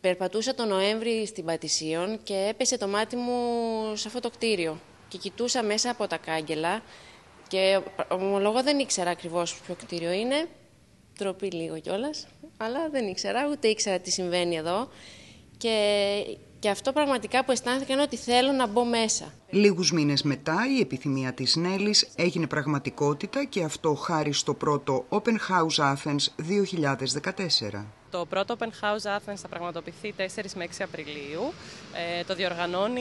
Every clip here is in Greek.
Περπατούσα το Νοέμβρη στην Πατησίων και έπεσε το μάτι μου σε αυτό το κτίριο. Και κοιτούσα μέσα από τα κάγκελα και ομολογώ δεν ήξερα ακριβώς ποιο κτίριο είναι. Τροπή λίγο κιόλας, αλλά δεν ήξερα, ούτε ήξερα τι συμβαίνει εδώ. Και, και αυτό πραγματικά που αισθάνθηκα είναι ότι θέλω να μπω μέσα. Λίγους μήνες μετά η επιθυμία της Νέλης έγινε πραγματικότητα και αυτό χάρη στο πρώτο Open House Athens 2014. Το πρώτο Open House Athens θα πραγματοποιηθεί 4 με 6 Απριλίου. Ε, το διοργανώνει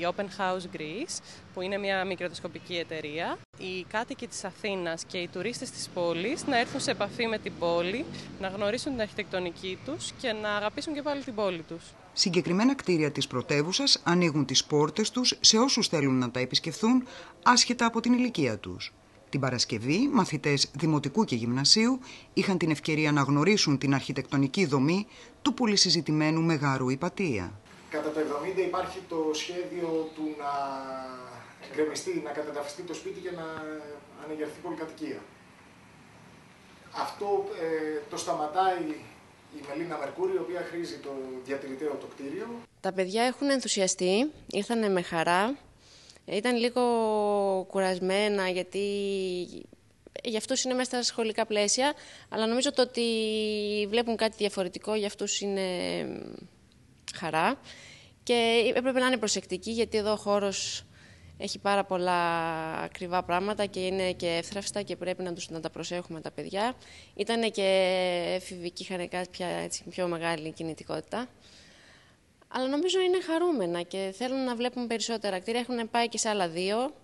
η Open House Greece, που είναι μια μικροτεσκοπική εταιρεία. Οι κάτοικοι της Αθήνας και οι τουρίστες της πόλης να έρθουν σε επαφή με την πόλη, να γνωρίσουν την αρχιτεκτονική τους και να αγαπήσουν και πάλι την πόλη τους. Συγκεκριμένα κτίρια της πρωτεύουσας ανοίγουν τις πόρτες τους σε όσους θέλουν να τα επισκεφθούν, άσχετα από την ηλικία τους. Την Παρασκευή, μαθητές δημοτικού και γυμνασίου είχαν την ευκαιρία να γνωρίσουν την αρχιτεκτονική δομή του πολυσυζητημένου Μεγάρου Υπατία. Κατά το 70 υπάρχει το σχέδιο του να γκρεμιστεί, να κατεδαφιστεί το σπίτι και να ανεγερθεί πολυκατοικία. Αυτό ε, το σταματάει η Μελίνα Μερκούρη, η οποία χρήζει το διατηρητέο το κτίριο. Τα παιδιά έχουν ενθουσιαστεί, ήρθαν με χαρά ήταν λίγο κουρασμένα γιατί για αυτούς είναι μέσα στα σχολικά πλαίσια, αλλά νομίζω το ότι βλέπουν κάτι διαφορετικό για αυτούς είναι χαρά και έπρεπε να είναι προσεκτικοί γιατί εδώ ο χώρος έχει πάρα πολλά ακριβά πράγματα και είναι και εύθραυστα και πρέπει να, τους, να τα προσέχουμε τα παιδιά. Ήταν και έφηβοι και είχαν κάποια έτσι, πιο μεγάλη κινητικότητα. Αλλά νομίζω είναι χαρούμενα και θέλουν να βλέπουν περισσότερα κτίρια. Έχουν πάει και σε άλλα δύο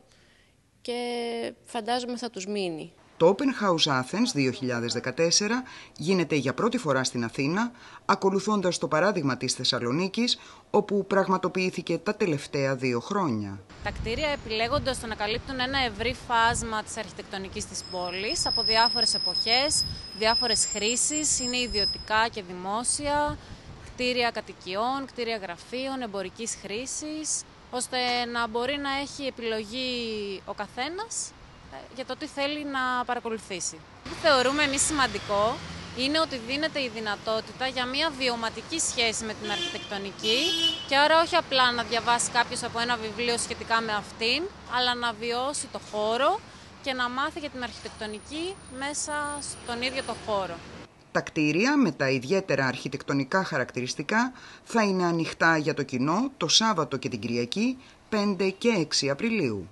και φαντάζομαι θα τους μείνει. Το Open House Athens 2014 γίνεται για πρώτη φορά στην Αθήνα, ακολουθώντας το παράδειγμα της Θεσσαλονίκης, όπου πραγματοποιήθηκε τα τελευταία δύο χρόνια. Τα κτίρια επιλέγονται ώστε να καλύπτουν ένα ευρύ φάσμα της αρχιτεκτονικής της πόλης, από διάφορες εποχές, διάφορες χρήσεις, είναι ιδιωτικά και δημόσια, κτίρια κατοικιών, κτίρια γραφείων, εμπορικής χρήσης, ώστε να μπορεί να έχει επιλογή ο καθένας ε, για το τι θέλει να παρακολουθήσει. Τι θεωρούμε εμείς σημαντικό είναι ότι δίνεται η δυνατότητα για μια βιωματική σχέση με την αρχιτεκτονική και άρα όχι απλά να διαβάσει κάποιος από ένα βιβλίο σχετικά με αυτήν, αλλά να βιώσει το χώρο και να μάθει για την αρχιτεκτονική μέσα στον ίδιο το χώρο. Τα κτίρια με τα ιδιαίτερα αρχιτεκτονικά χαρακτηριστικά θα είναι ανοιχτά για το κοινό το Σάββατο και την Κυριακή 5 και 6 Απριλίου.